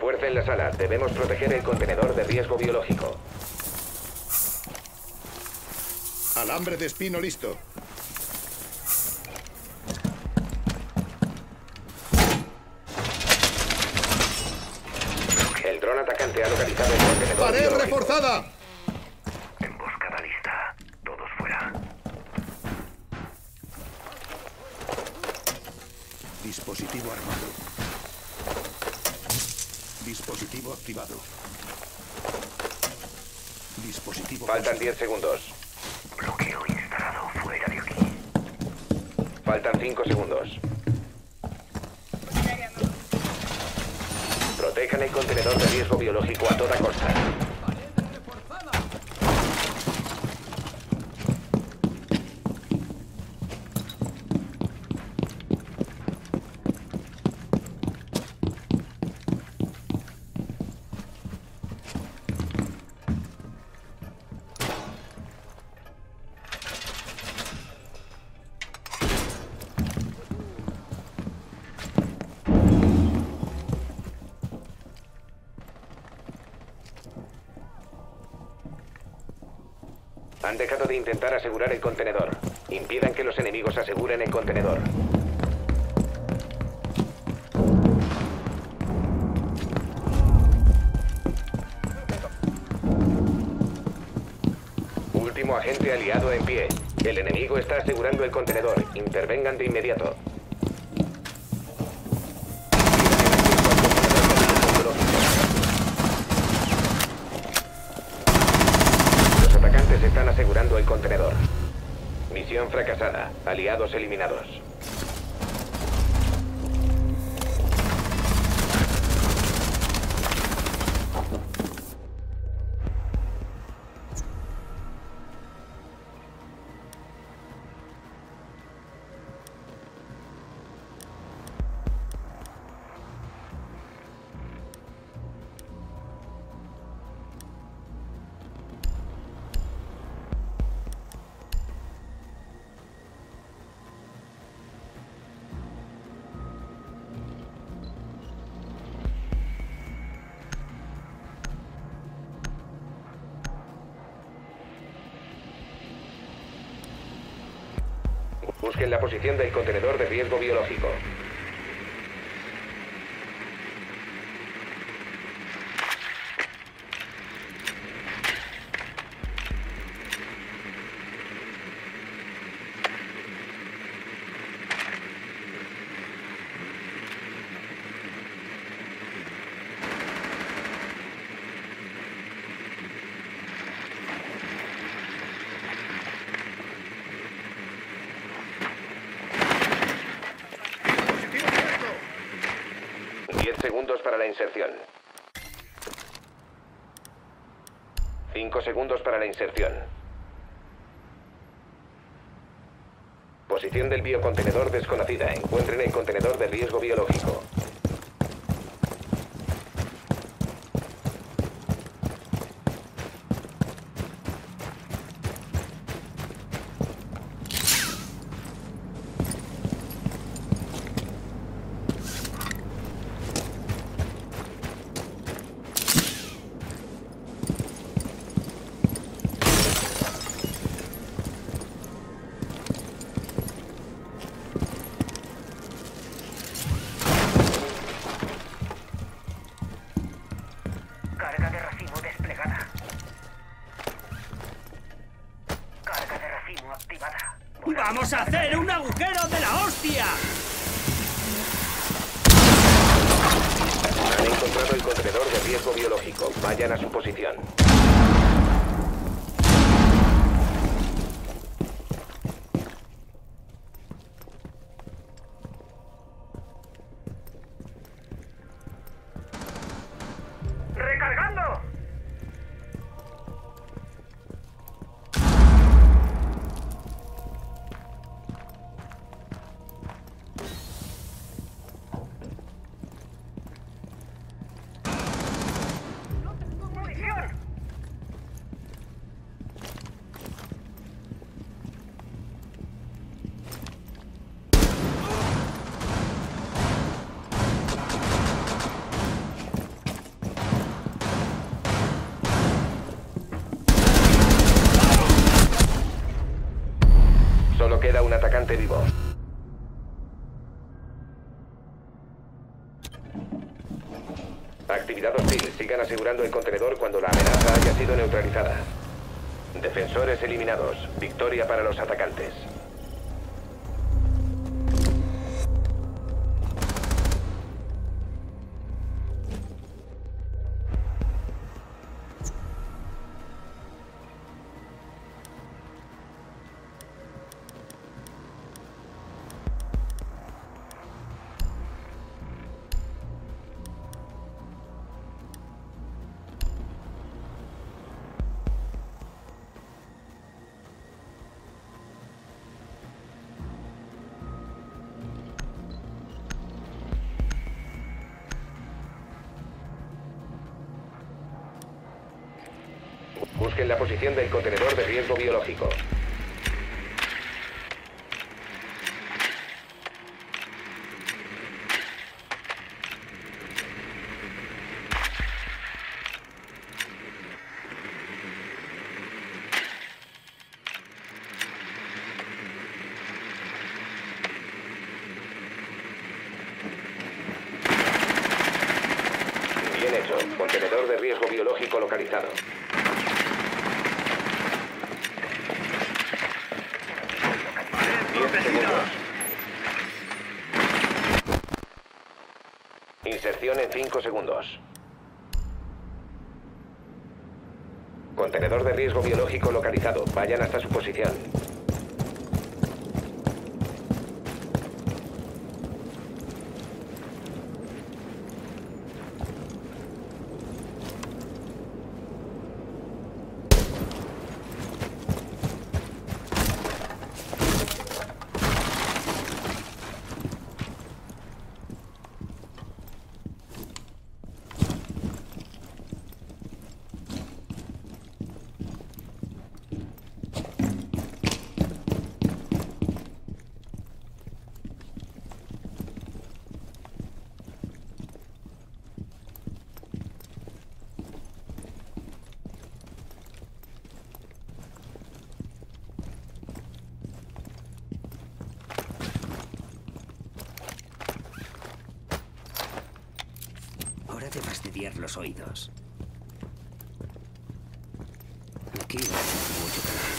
Refuercen la sala. Debemos proteger el contenedor de riesgo biológico. Alambre de espino listo. El dron atacante ha localizado el contenedor ¡Pared reforzada! Emboscada lista. Todos fuera. Dispositivo armado. Dispositivo activado. Dispositivo... Faltan 10 segundos. Bloqueo instalado. Fuera de aquí. Faltan 5 segundos. Protejan el contenedor de riesgo biológico a toda costa. Intentar asegurar el contenedor. Impidan que los enemigos aseguren el contenedor. Último agente aliado en pie. El enemigo está asegurando el contenedor. Intervengan de inmediato. Los atacantes están asegurando contenedor. Misión fracasada. Aliados eliminados. Busquen la posición del contenedor de riesgo biológico. Dispositivo abierto. 10 segundos para la inserción. 5 segundos para la inserción. Posición del biocontenedor desconocida. Encuentren el contenedor de riesgo biológico. ¡Vamos a hacer un agujero de la hostia! Han encontrado el contenedor de riesgo biológico. Vayan a su posición. Atacante vivo. Actividad hostil. Sigan asegurando el contenedor cuando la amenaza haya sido neutralizada. Defensores eliminados. Victoria para los atacantes. Busquen la posición del contenedor de riesgo biológico. Bien hecho. Contenedor de riesgo biológico localizado. Diez segundos. En 5 segundos. Contenedor de riesgo biológico localizado. Vayan hasta su posición. De fastidiar los oídos. Aquí va a hacer mucho calor.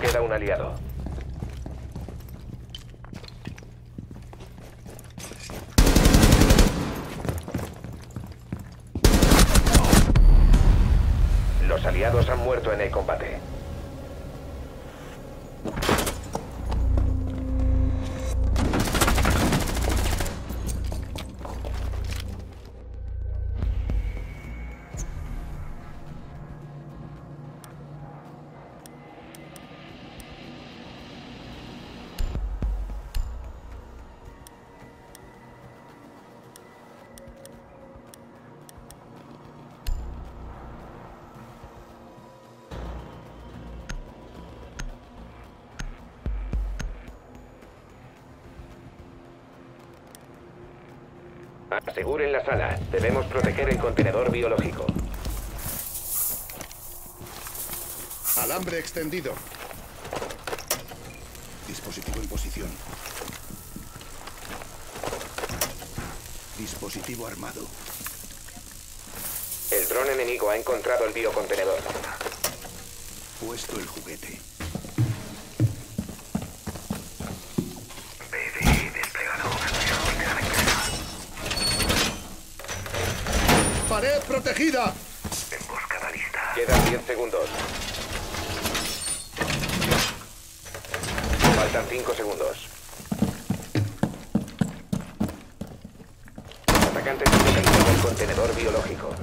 Queda un aliado. Los aliados han muerto en el combate. Aseguren la sala. Debemos proteger el contenedor biológico. Alambre extendido. Dispositivo en posición. Dispositivo armado. El dron enemigo ha encontrado el biocontenedor. Puesto el juguete. ¡Pared protegida! Emboscada lista. Quedan 10 segundos. Faltan 5 segundos. Atacantes han localizado el contenedor biológico.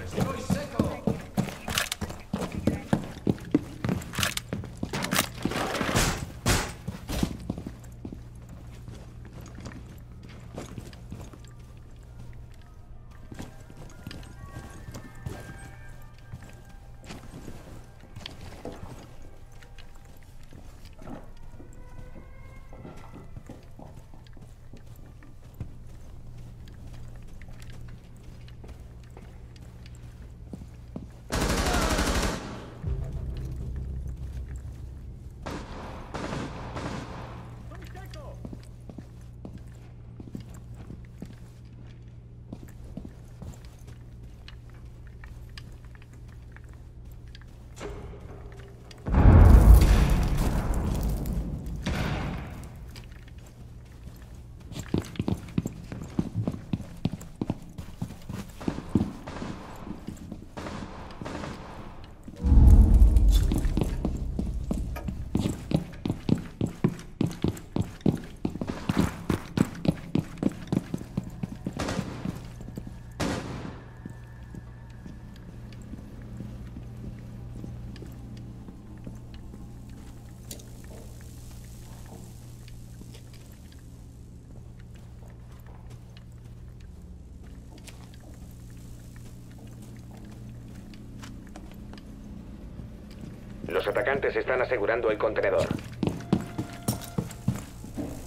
Atacantes están asegurando el contenedor.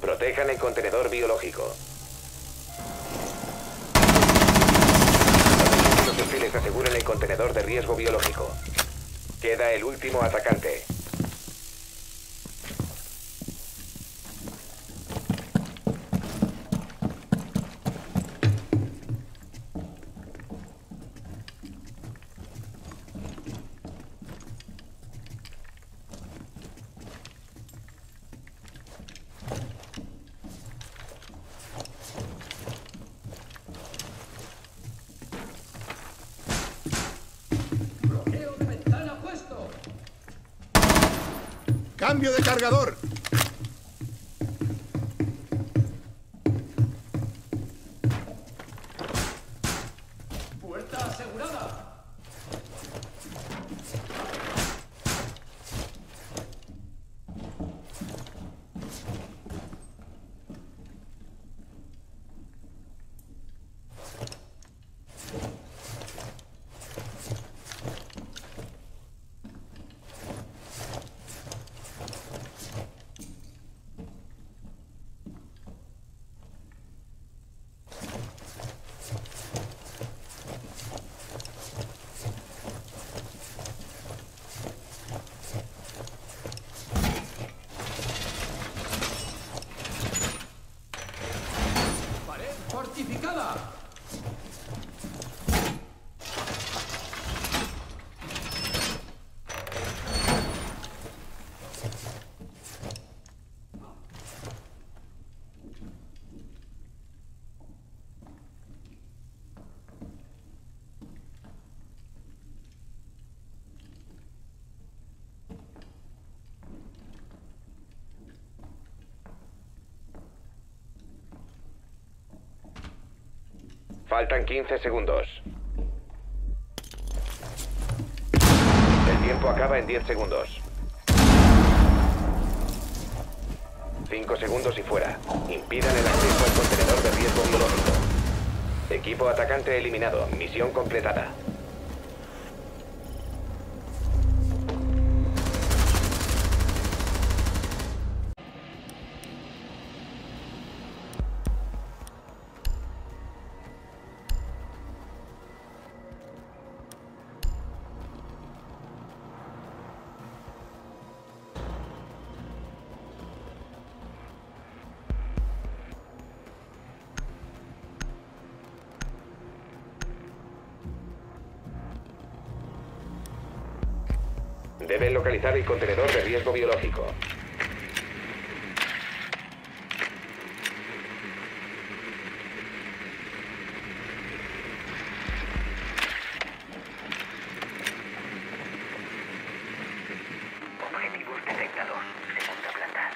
Protejan el contenedor biológico. Los hostiles aseguren el contenedor de riesgo biológico. Queda el último atacante. ¡Cambio de cargador! Faltan 15 segundos. El tiempo acaba en 10 segundos. 5 segundos y fuera. Impidan el acceso al contenedor de riesgo biológico. Equipo atacante eliminado. Misión completada. Deben localizar el contenedor de riesgo biológico. Objetivos detectados. Segunda planta.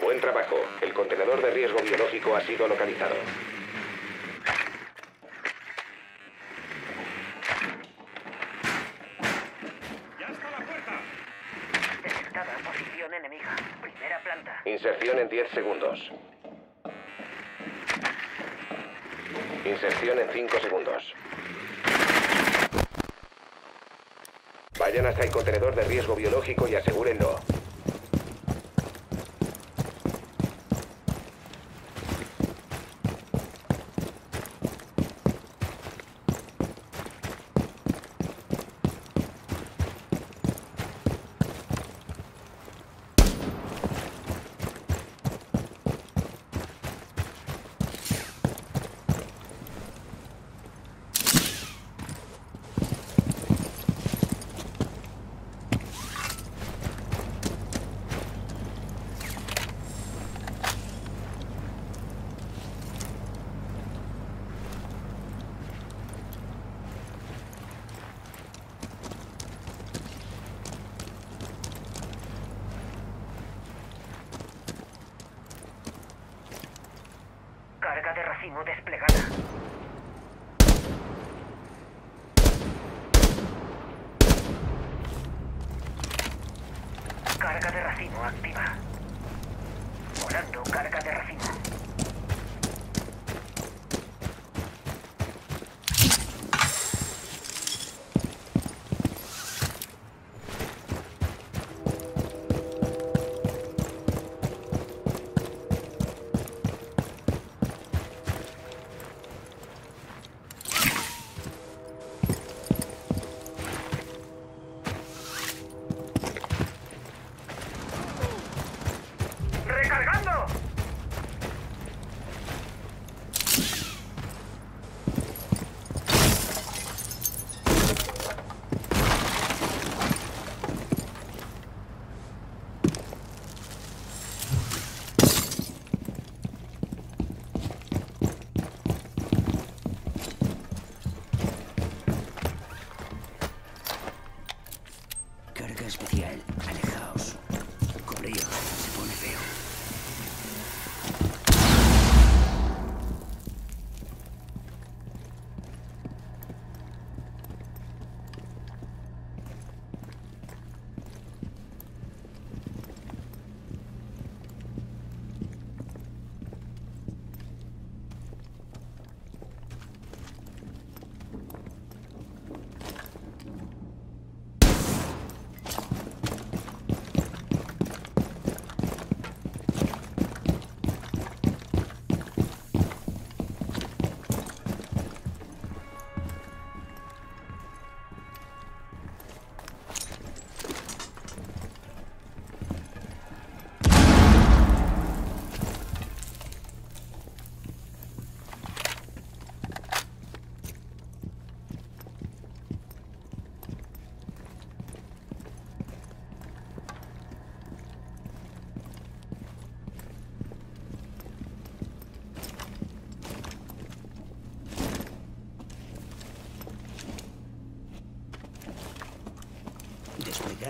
Buen trabajo. El contenedor de riesgo biológico ha sido localizado. Detectada posición enemiga. Primera planta. Inserción en 10 segundos. Inserción en 5 segundos. Vayan hasta el contenedor de riesgo biológico y asegúrenlo. Desplegada. Carga de racimo activa. Volando carga de racimo.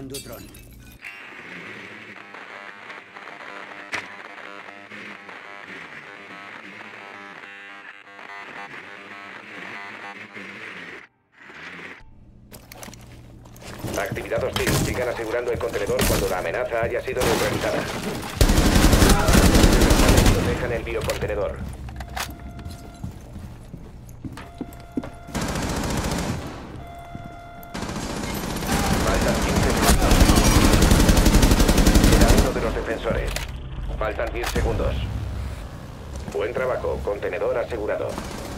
Desplegando dron. Actividad hostil. Sigan asegurando el contenedor cuando la amenaza haya sido neutralizada. Protejan el biocontenedor. Faltan 15 segundos. Queda uno de los defensores. Faltan 10 segundos. Buen trabajo. Contenedor asegurado.